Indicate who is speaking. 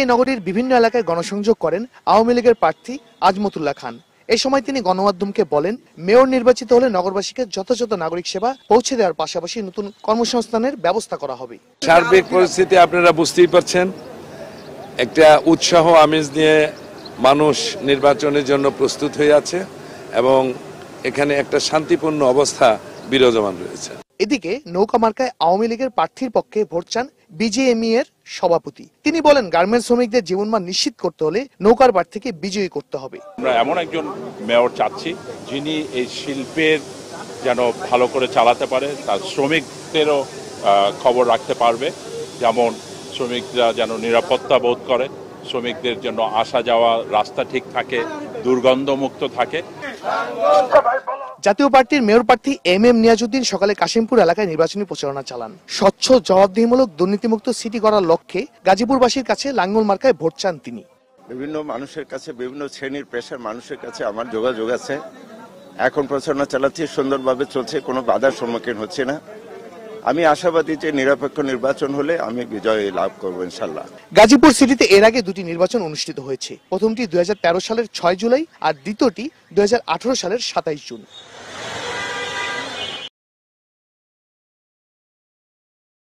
Speaker 1: এই নগরীর বিভিন্ন এলাকায় গণসংযোগ করেন আওয়ামী লীগের প্রার্থী আজমতুল্লাহ খান। এই সময় তিনি গণমাধ্যমকে বলেন মেয়র নির্বাচিত হলে নগরবাসীকে যথাযথ নাগরিক সেবা পৌঁছে দেওয়ার পাশাপাশি নতুন কর্মসংস্থানের ব্যবস্থা করা হবে।
Speaker 2: সার্বিক পরিস্থিতি আপনারা বুঝতেই পারছেন। একটা উৎসাহ আমেজ নিয়ে মানুষ নির্বাচনের জন্য প্রস্তুত হয়ে আছে এবং এখানে একটা শান্তিপূর্ণ অবস্থা বিরাজমান রয়েছে।
Speaker 1: এদিকে নৌকা মার্কায় আওয়ামী লীগের প্রার্থীর পক্ষে ভোট চান বিজেএমই এর সভাপতি। তিনি বলেন গার্মেন্টস শ্রমিকদের জীবনমান নিশ্চিত করতে হলে নৌকার প্রার্থীকে বিজয়ী করতে হবে।
Speaker 3: আমরা এমন একজন মেয়র চাচ্ছি যিনি এই শিল্পের যেন ভালো করে চালাতে পারে তার শ্রমিকদেরও আহ, খবর রাখতে পারবে। যেমন শ্রমিকরা যেন নিরাপত্তা বোধ করে শ্রমিকদের জন্য আসা যাওয়া রাস্তা ঠিক থাকে দুর্গন্ধমুক্ত থাকে।
Speaker 1: জাতীয় পার্টির মেয়র প্রার্থী এম এম নিয়াজুদ্দিন সকালে কাশিমপুর এলাকায় নির্বাচনী প্রচারণা চালান। স্বচ্ছ, জবাবদিহিমূলক, দুর্নীতিমুক্ত সিটি গড়ার লক্ষ্যে গাজীপুরবাসীর কাছে লাঙ্গল মার্কায় ভোট চান তিনি।
Speaker 4: বিভিন্ন মানুষের কাছে, বিভিন্ন শ্রেণির পেশার মানুষের কাছে আমার যোগাযোগ আছে। এখন প্রচারণা চালাচ্ছি, সুন্দরভাবে চলছে, কোনো বাধার সম্মুখীন হচ্ছে না। আমি আশাবাদী যে নিরপেক্ষ নির্বাচন হলে আমি বিজয় লাভ করব ইনশাল্লাহ।
Speaker 1: গাজীপুর সিটিতে এর আগে দুটি নির্বাচন অনুষ্ঠিত হয়েছে। প্রথমটি দুই হাজার তেরো সালের ছয় জুলাই আর দ্বিতীয়টি দুই হাজার আঠারো সালের সাতাইশ জুন।